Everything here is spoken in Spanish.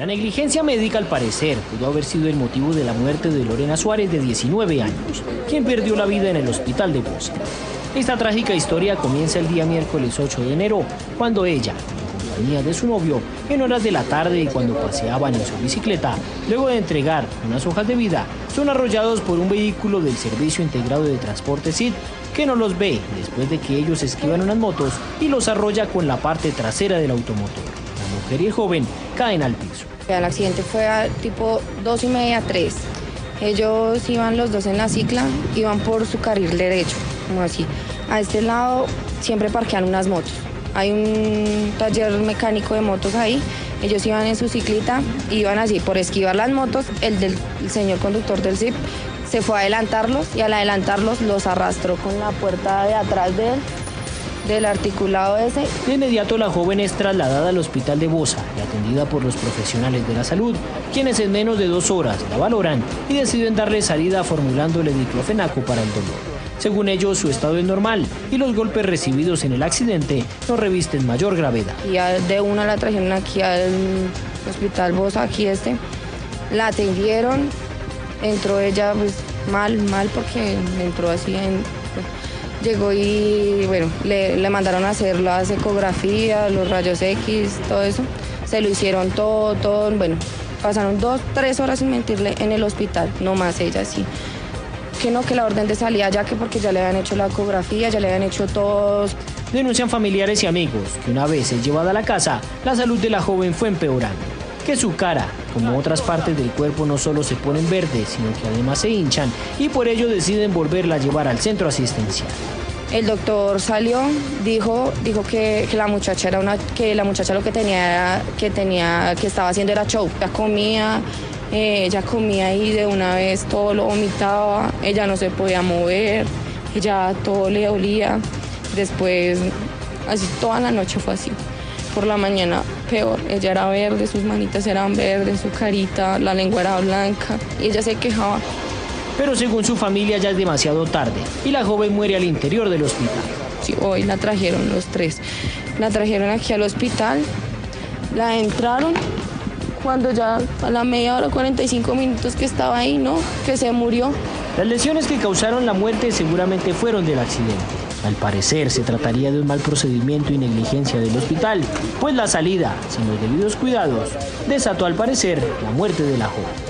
La negligencia médica al parecer pudo haber sido el motivo de la muerte de Lorena Suárez de 19 años, quien perdió la vida en el hospital de Bosa. Esta trágica historia comienza el día miércoles 8 de enero, cuando ella, en compañía de su novio, en horas de la tarde y cuando paseaban en su bicicleta, luego de entregar unas hojas de vida, son arrollados por un vehículo del Servicio Integrado de Transporte SID que no los ve después de que ellos esquivan unas motos y los arrolla con la parte trasera del automotor. Mujer y el joven caen al piso. El accidente fue a tipo dos y media, tres. Ellos iban los dos en la cicla, iban por su carril derecho, como así. A este lado siempre parquean unas motos. Hay un taller mecánico de motos ahí. Ellos iban en su ciclita, iban así por esquivar las motos. El del el señor conductor del ZIP se fue a adelantarlos y al adelantarlos los arrastró con la puerta de atrás de él del articulado ese. De inmediato la joven es trasladada al hospital de Bosa y atendida por los profesionales de la salud, quienes en menos de dos horas la valoran y deciden darle salida formulándole diclofenaco para el dolor. Según ellos, su estado es normal y los golpes recibidos en el accidente no revisten mayor gravedad. Y de una la trajeron aquí al hospital Bosa, aquí este. La atendieron, entró ella pues mal, mal porque entró así en llegó y bueno, le, le, mandaron a hacer las ecografías, los rayos X, todo eso. Se lo hicieron todo, todo, bueno, pasaron dos, tres horas sin mentirle en el hospital, no más ella sí. Que no, que la orden de salida ya que porque ya le habían hecho la ecografía, ya le habían hecho todos. Denuncian familiares y amigos que una vez llevada a la casa, la salud de la joven fue empeorando. Que su cara, como otras partes del cuerpo, no solo se ponen verdes, sino que además se hinchan y por ello deciden volverla a llevar al centro asistencial. El doctor salió, dijo, dijo que, la muchacha era una, que la muchacha lo que tenía que tenía, que estaba haciendo era show. Ella comía, eh, ella comía y de una vez todo lo vomitaba, ella no se podía mover, ella todo le olía. Después, así toda la noche fue así. Por la mañana peor, ella era verde, sus manitas eran verdes, su carita, la lengua era blanca y ella se quejaba pero según su familia ya es demasiado tarde y la joven muere al interior del hospital. Sí, hoy la trajeron los tres. La trajeron aquí al hospital, la entraron cuando ya a la media hora, 45 minutos que estaba ahí, ¿no? Que se murió. Las lesiones que causaron la muerte seguramente fueron del accidente. Al parecer se trataría de un mal procedimiento y negligencia del hospital, pues la salida, sin los debidos cuidados, desató al parecer la muerte de la joven.